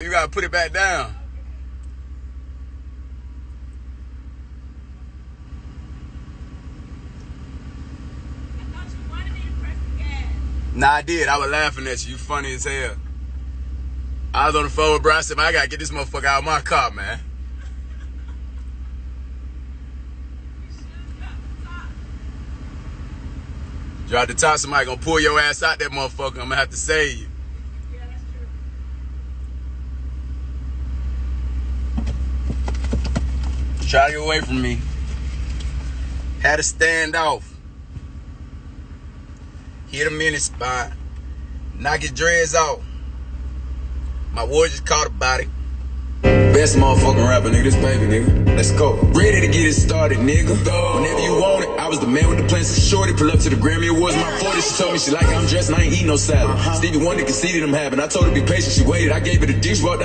You gotta put it back down. Nah, I did. I was laughing at you. You funny as hell. I was on the phone with bro. I said, I gotta get this motherfucker out of my car, man. Drop the top, somebody gonna pull your ass out that motherfucker. I'm gonna have to save you. Try to get away from me. Had to stand off. Hit him in his spot. Knock his dreads off. My boy just caught a body. Best motherfucking rapper, nigga. This baby, nigga. Let's go. Ready to get it started, nigga. Whenever you want it, I was the man with the plans. To shorty pull up to the Grammy Awards. My 40, she told me she like how I'm dressed and I ain't eat no salad. Uh-huh. Stevie Wonder conceded I'm having. I told her be patient, she waited. I gave her the dish, walked.